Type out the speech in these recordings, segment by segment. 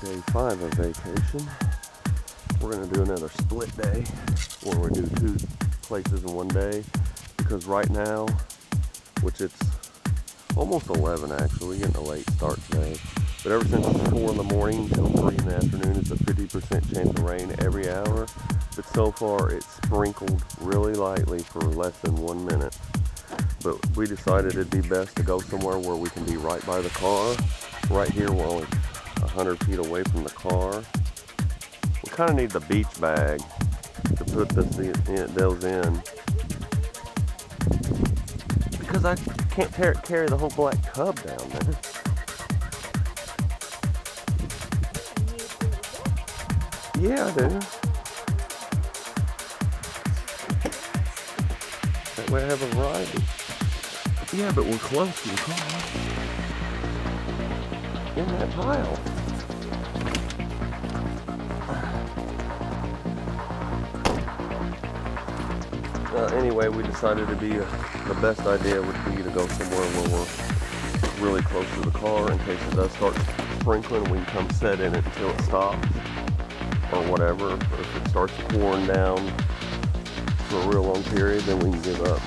day five of vacation. We're gonna do another split day where we do two places in one day because right now, which it's almost 11 actually, getting a late start today, but ever since it's 4 in the morning till 3 in the afternoon, it's a 50% chance of rain every hour. But so far, it's sprinkled really lightly for less than one minute. But we decided it'd be best to go somewhere where we can be right by the car. Right here, we're only 100 feet away from the car. We kind of need the beach bag to put this in, those in. Because I can't carry the whole black tub down there. Yeah, I do. That way I have a variety. Yeah, but we're close to the car. In that pile. Uh, anyway, we decided to be uh, the best idea would be to go somewhere where we're really close to the car in case it does start sprinkling. We can come set in it until it stops or whatever. Or if it starts pouring down for a real long period, then we can give up.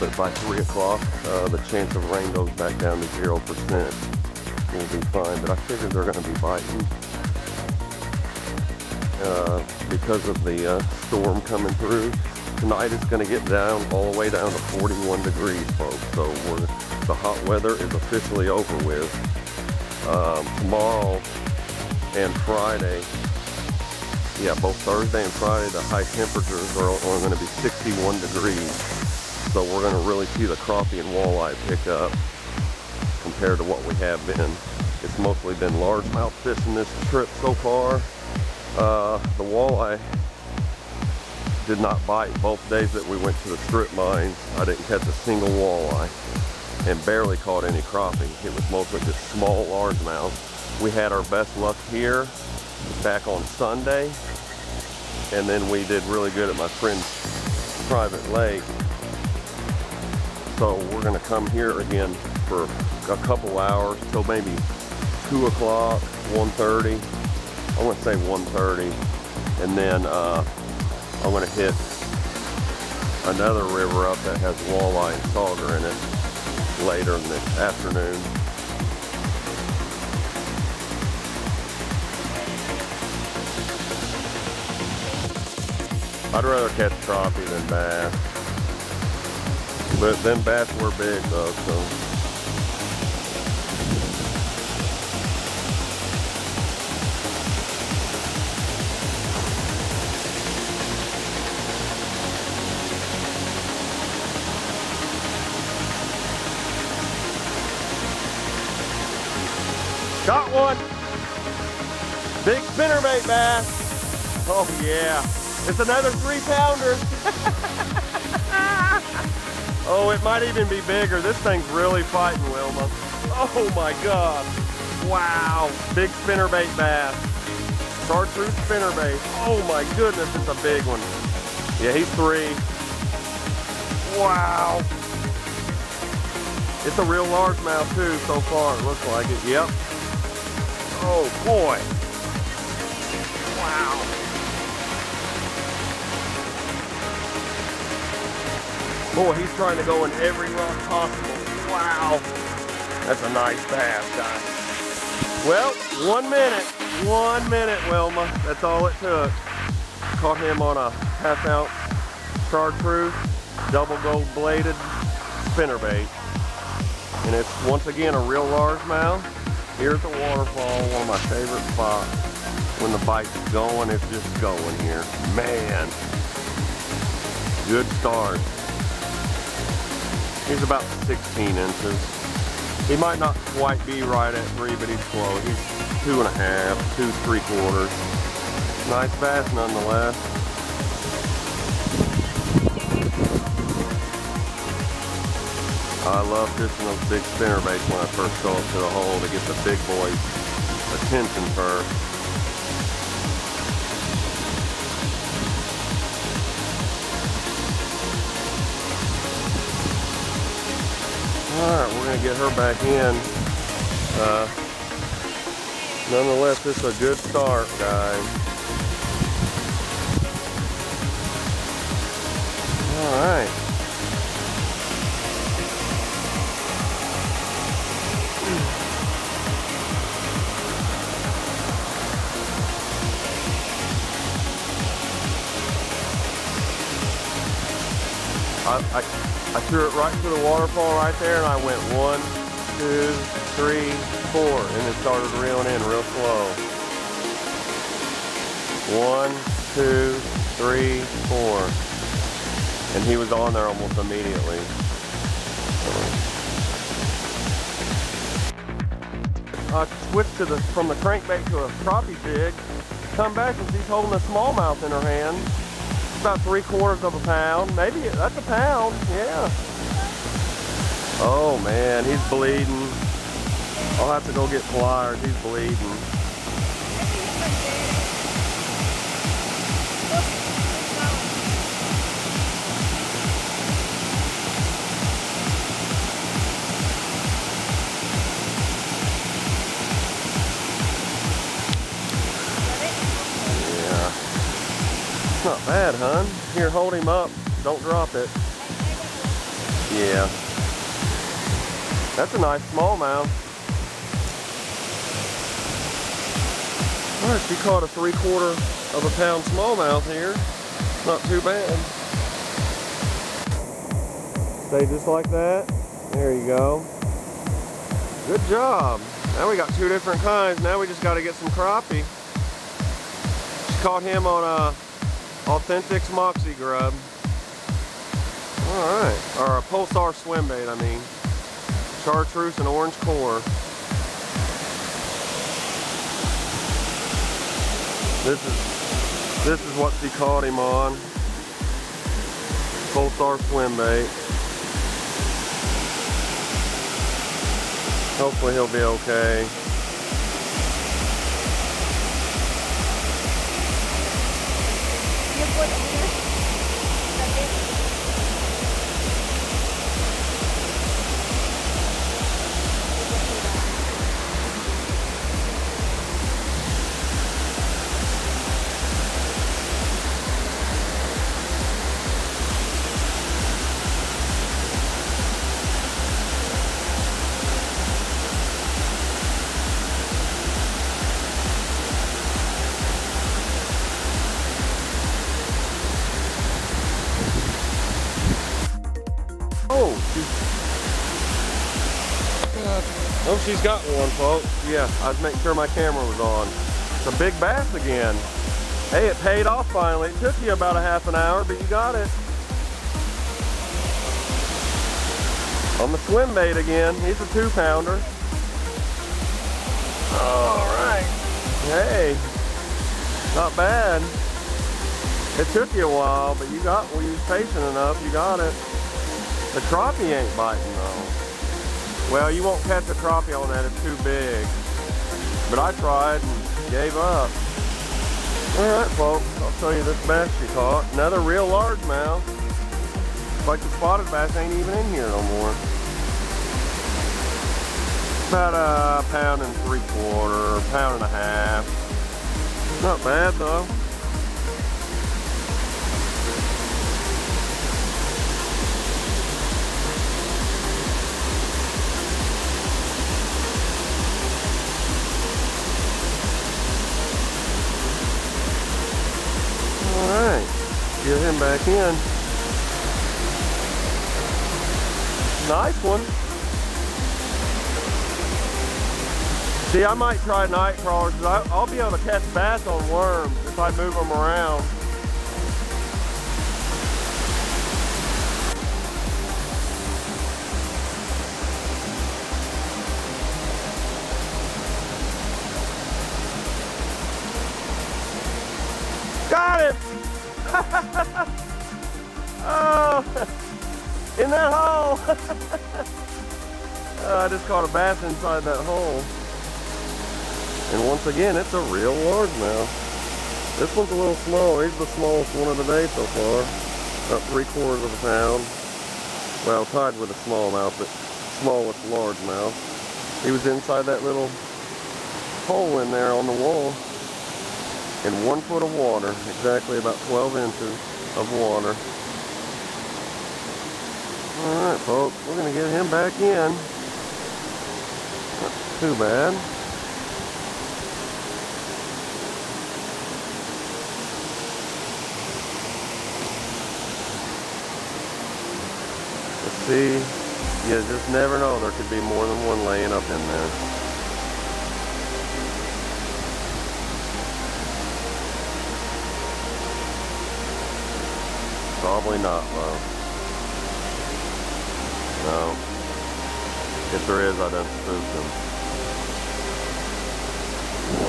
But by 3 o'clock, uh, the chance of rain goes back down to 0%. We'll be fine, but I figure they're going to be biting. Uh, because of the uh, storm coming through. Tonight it's going to get down all the way down to 41 degrees, folks. So the hot weather is officially over with. Um, tomorrow and Friday. Yeah, both Thursday and Friday, the high temperatures are only going to be 61 degrees. So we're going to really see the crappie and walleye pick up compared to what we have been. It's mostly been largemouth fishing this trip so far. Uh, the walleye did not bite both days that we went to the strip mines. I didn't catch a single walleye and barely caught any crappie. It was mostly just small largemouth we had our best luck here back on Sunday. And then we did really good at my friend's private lake. So we're gonna come here again for a couple hours till maybe two o'clock, 1.30. I'm gonna say 1.30. And then uh, I'm gonna hit another river up that has walleye and sauger in it later in the afternoon. I'd rather catch crappie than bass. But then bass were big though, so. Big spinnerbait bass! Oh yeah! It's another three pounder. oh, it might even be bigger. This thing's really fighting, Wilma. Oh my God. Wow. Big spinnerbait bass. Chartreuse spinnerbait. Oh my goodness, it's a big one. Yeah, he's three. Wow. It's a real largemouth too so far, it looks like it. Yep. Oh boy. Wow. Boy, he's trying to go in every rock possible. Wow. That's a nice bass, guys. Well, one minute. One minute, Wilma. That's all it took. Caught him on a half ounce chartreuse, double gold bladed spinnerbait. And it's once again a real largemouth. Here at the waterfall, one of my favorite spots. When the bite's going, it's just going here. Man, good start. He's about 16 inches. He might not quite be right at three, but he's close. He's two and a half, two, three quarters. Nice bass nonetheless. I love fishing those big spinner baits when I first go up to the hole to get the big boys' attention first. Alright, we're going to get her back in. Uh, Nonetheless, this is a good start, guys. All right. I, I, I threw it right to the waterfall right there and I went one, two, three, four, and it started reeling in real slow. One, two, three, four. And he was on there almost immediately. I switched to the from the crankbait to a crappie jig. Come back and she's holding a smallmouth in her hand. About three quarters of a pound. Maybe that's a pound, yeah. Oh man, he's bleeding. I'll have to go get pliers. He's bleeding. Bad, hun. Here, hold him up. Don't drop it. Yeah. That's a nice smallmouth. All right, she caught a three quarter of a pound smallmouth here. Not too bad. Stay just like that. There you go. Good job. Now we got two different kinds. Now we just got to get some crappie. She caught him on a Authentics Moxie grub. All right, or a Pulsar swim bait, I mean. Chartreuse and orange core. This is this is what she caught him on. Pulsar swim bait. Hopefully he'll be okay. Oh, she's got one, folks. Yeah, I was making sure my camera was on. It's a big bass again. Hey, it paid off finally. It took you about a half an hour, but you got it. On the swim bait again. He's a two pounder. All right. Hey, not bad. It took you a while, but you got, well, you was patient enough. You got it. The crappie ain't biting though. Well, you won't catch a crappie on that, it's too big. But I tried and gave up. All right, folks, I'll show you this bass she caught. Another real largemouth. Like the spotted bass ain't even in here no more. About a pound and three quarter, pound and a half. Not bad though. Get him back in. Nice one. See, I might try night crawlers. I, I'll be able to catch bass on worms if I move them around. Got it! oh, in that hole. Oh, I just caught a bass inside that hole. And once again, it's a real largemouth. This one's a little small. He's the smallest one of the day so far. About three quarters of a pound. Well, tied with a smallmouth, but smallest largemouth. He was inside that little hole in there on the wall and one foot of water, exactly about 12 inches of water. All right, folks, we're gonna get him back in. Not too bad. Let's see. You just never know. There could be more than one laying up in there. Probably not, though. No. If there is, I done spooked him.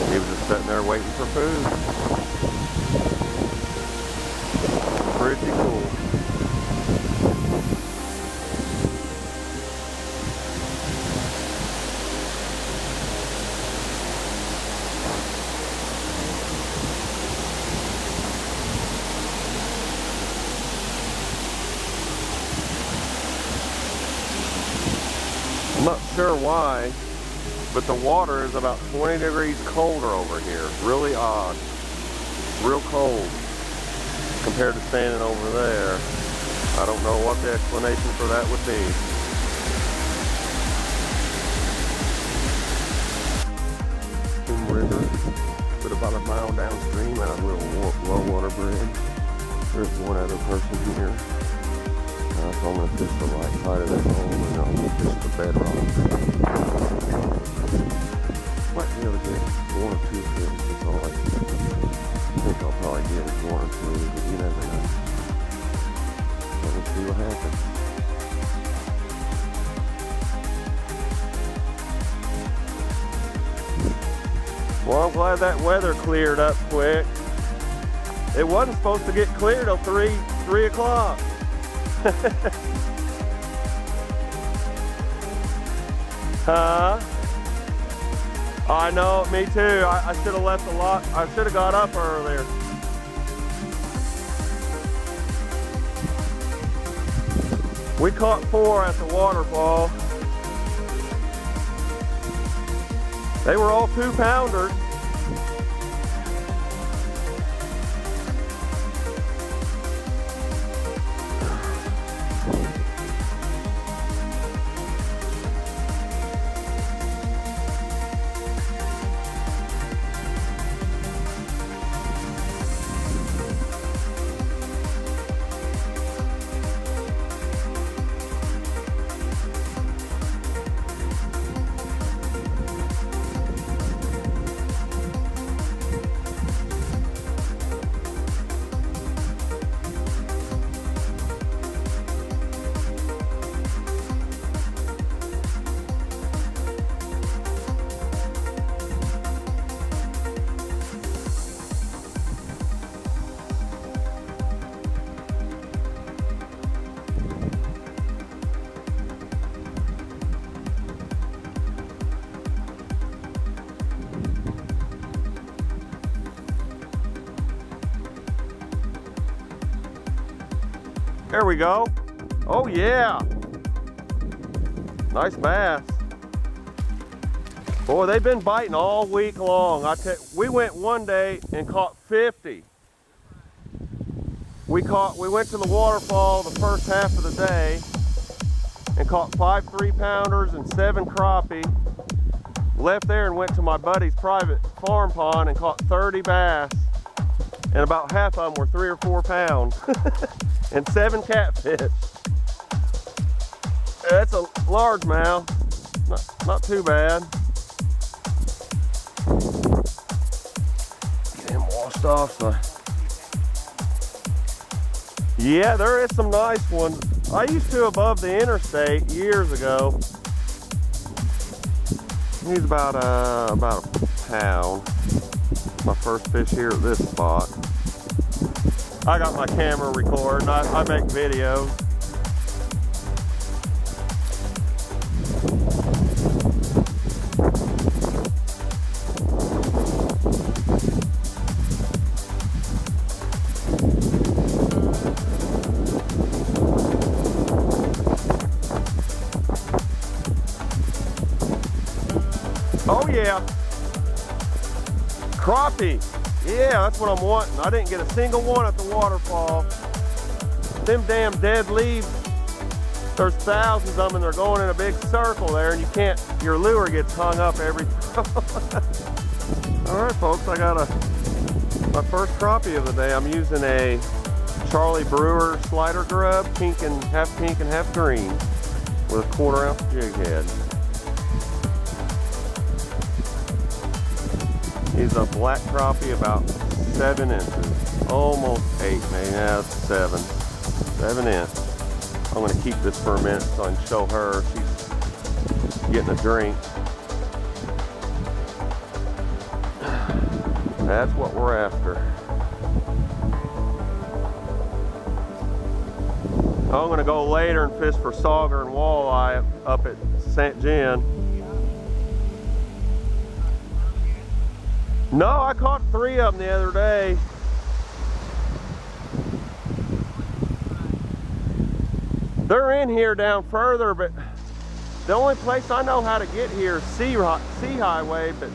He was just sitting there waiting for food. Pretty cool. Why, but the water is about 20 degrees colder over here. Really odd. Real cold compared to standing over there. I don't know what the explanation for that would be. River, but about a mile downstream at a little low water bridge. There's one other person here. So I'm gonna fish the right side of that hole and I'll fish the bedrock. Might be able to get one or two fish, that's all I think I'll probably get is one or two, but you never know. So we'll see what happens. Well, I'm glad that weather cleared up quick. It wasn't supposed to get clear till three, three o'clock. huh? I know, me too. I, I should have left a lot. I should have got up earlier. We caught four at the waterfall. They were all two pounders. There we go. Oh yeah. Nice bass. Boy, they've been biting all week long. I tell we went one day and caught 50. We caught we went to the waterfall the first half of the day and caught five three pounders and seven crappie. Left there and went to my buddy's private farm pond and caught 30 bass. And about half of them were three or four pounds. and seven catfish. That's a largemouth. Not, not too bad. Get him washed off. So. Yeah, there is some nice ones. I used to above the interstate years ago. He's about uh, about a pound. My first fish here at this spot. I got my camera recording. I, I make videos. Oh yeah. Crappie. Yeah, that's what I'm wanting. I didn't get a single one at the waterfall. Them damn dead leaves, there's thousands of them and they're going in a big circle there and you can't, your lure gets hung up every. All right, folks, I got a my first crappie of the day. I'm using a Charlie Brewer slider grub, pink and half pink and half green with a quarter ounce jig head. He's a black crappie about seven inches, almost eight, maybe yeah, seven, seven inch. I'm gonna keep this for a minute so I can show her she's getting a drink. That's what we're after. I'm gonna go later and fish for sauger and walleye up at St. John. No, I caught three of them the other day. They're in here down further, but the only place I know how to get here is C, C Highway, but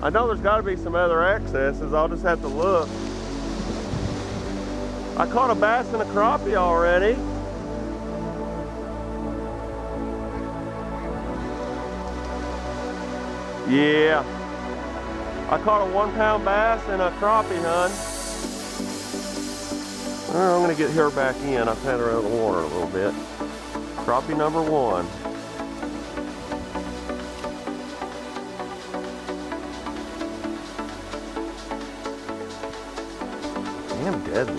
I know there's got to be some other accesses. I'll just have to look. I caught a bass and a crappie already. Yeah. I caught a one pound bass and a crappie, hun. Well, I'm gonna get her back in. I've had her out of the water a little bit. Crappie number one. Damn dead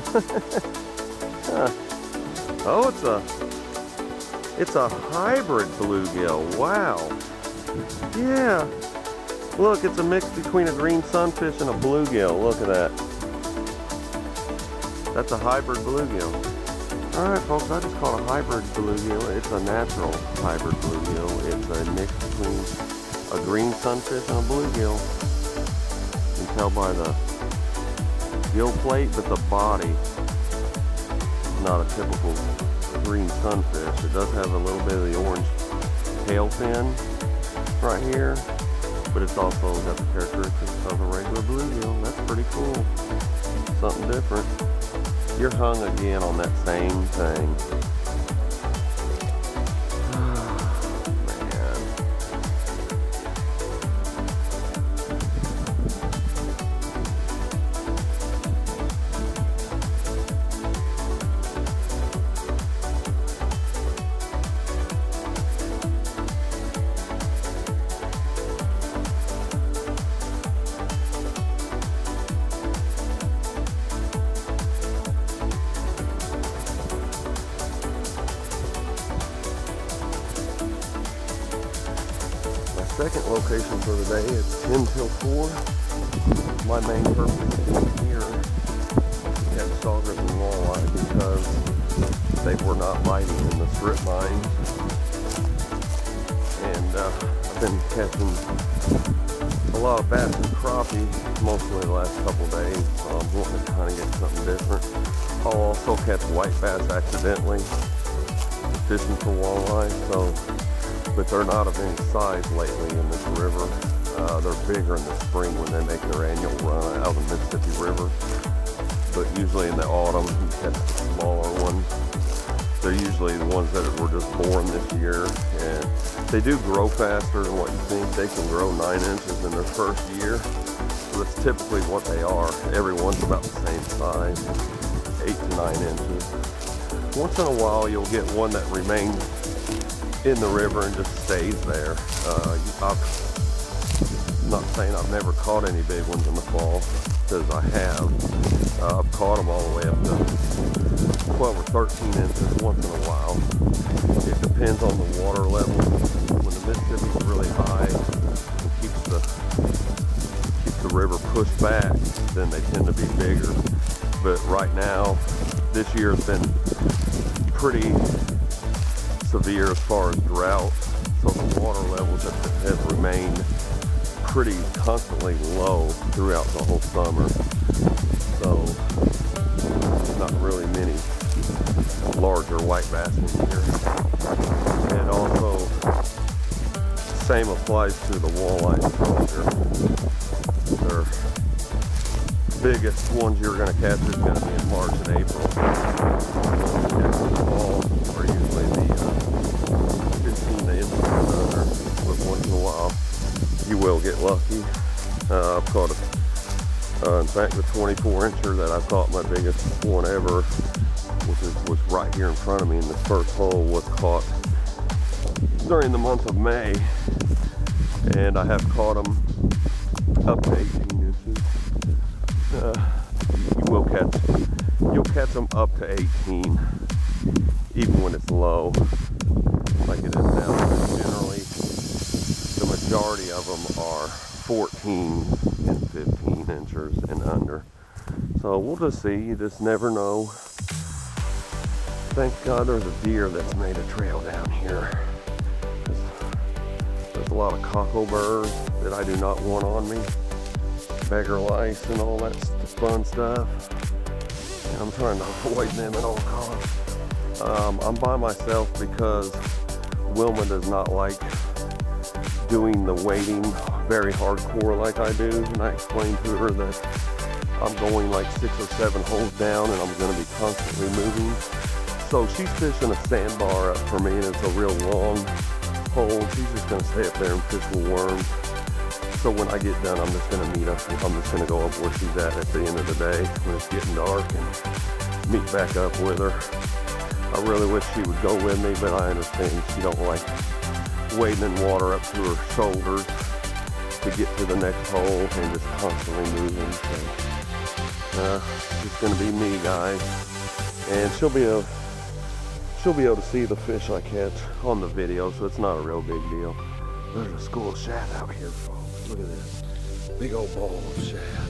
Oh, it's a it's a hybrid bluegill. Wow. Yeah. Look, it's a mix between a green sunfish and a bluegill. Look at that. That's a hybrid bluegill. All right, folks, I just caught a hybrid bluegill. It's a natural hybrid bluegill. It's a mix between a green sunfish and a bluegill. You can tell by the gill plate, but the body is not a typical green sunfish. It does have a little bit of the orange tail fin right here, but it's also got the characteristics of a regular bluegill. That's pretty cool. Something different. You're hung again on that same thing. Second location for the day is 10 till 4. My main purpose is here at and Walleye because they were not biting in the strip mines. And uh, I've been catching a lot of bass and crappie mostly the last couple days. So I'm wanting to kind of get something different. I'll also catch white bass accidentally fishing for walleye. So but they're not of any size lately in this river. Uh, they're bigger in the spring when they make their annual run out of the Mississippi River. But usually in the autumn, you catch the smaller ones. They're usually the ones that were just born this year. And they do grow faster than what you think. They can grow nine inches in their first year. So that's typically what they are. Everyone's about the same size, eight to nine inches. Once in a while, you'll get one that remains in the river and just stays there. Uh, I'm not saying I've never caught any big ones in the fall, because I have. Uh, I've caught them all the way up to 12 or 13 inches once in a while. It depends on the water level. When the Mississippi's really high it keeps the keeps the river pushed back, then they tend to be bigger. But right now, this year has been pretty severe as far as drought. So the water levels have remained pretty constantly low throughout the whole summer. So not really many larger white bass in here. And also, same applies to the walleye Their biggest ones you're going to catch is going to be in March and April. Usually the uh, 15 inches and under, but once in a while you will get lucky. Uh, I've caught a uh, in fact, the 24 incher that I caught my biggest one ever, which is, was right here in front of me in this first hole, was caught during the month of May. And I have caught them up to 18 inches. Uh, you will catch, you'll catch them up to 18, even when it's low, like it is now. Generally, the majority of them are 14 and 15 inches and under. So we'll just see. You just never know. Thank God there's a deer that's made a trail down here. There's a lot of cockleburs that I do not want on me. Beggar lice and all that fun stuff. And I'm trying to avoid them at all costs. Um, I'm by myself because Wilma does not like doing the waiting very hardcore like I do. And I explained to her that I'm going like six or seven holes down and I'm going to be constantly moving. So she's fishing a sandbar up for me and it's a real long hole. She's just going to stay up there and fish for worms. So when I get done, I'm just going to meet up. I'm just going to go up where she's at at the end of the day when it's getting dark and meet back up with her. I really wish she would go with me, but I understand she don't like wading in water up to her shoulders to get to the next hole and just constantly moving. So uh, it's gonna be me, guys, and she'll be able she'll be able to see the fish I catch on the video, so it's not a real big deal. There's a school of shad out here, folks. Look at this big old ball of shad.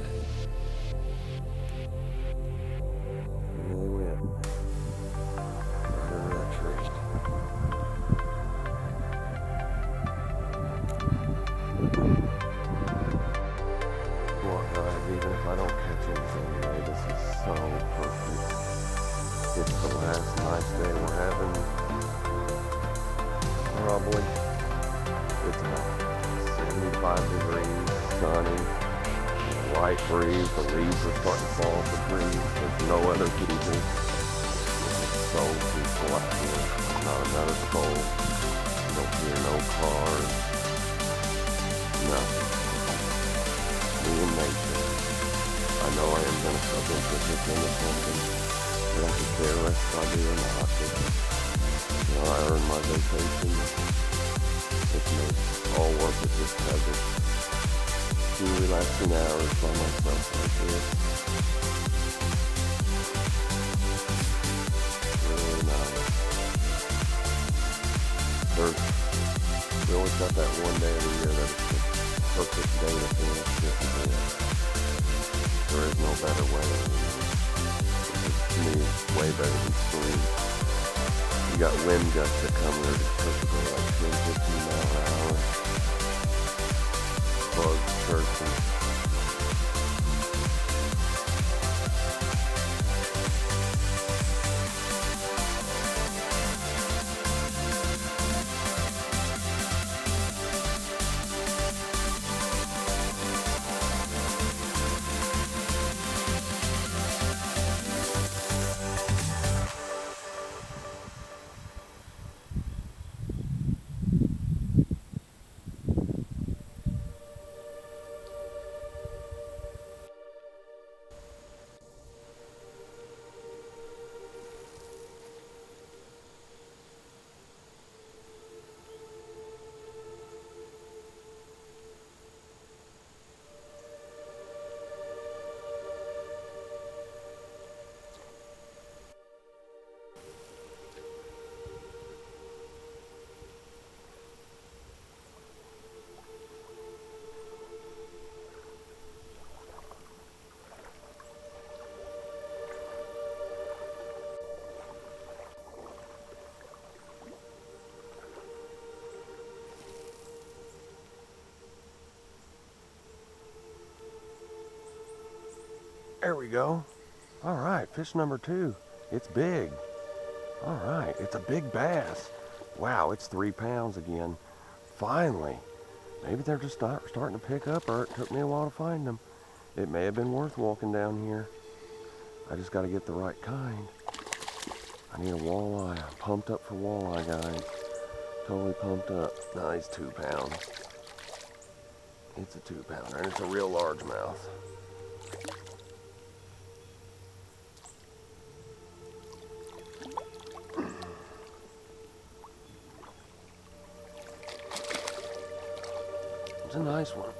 Got that one day of the year that it's the perfect day to finish this There is no better weather. It's, to me, way better than spring. You got wind gusts that come there just perfectly like 10, 15 mile an hour bug person. There we go. All right, fish number two. It's big. All right, it's a big bass. Wow, it's three pounds again. Finally. Maybe they're just start, starting to pick up or it took me a while to find them. It may have been worth walking down here. I just got to get the right kind. I need a walleye. I'm pumped up for walleye, guys. Totally pumped up. Nice two pounds. It's a two pounder and it's a real largemouth. It's a nice one.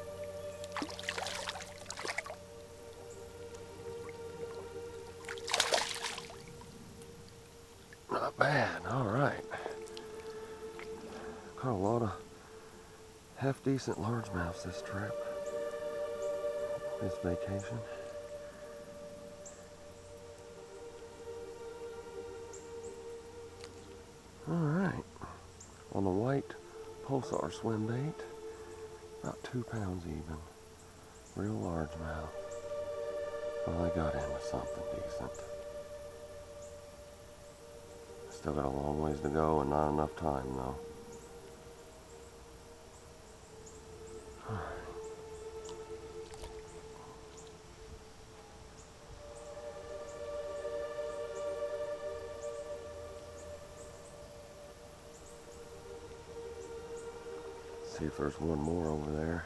Not bad, all right. Caught a lot of half decent largemouths this trip, this vacation. All right, on the white pulsar swim bait, about two pounds even, real largemouth. Well, I got into something decent. Still got a long ways to go and not enough time though. See if there's one more over there.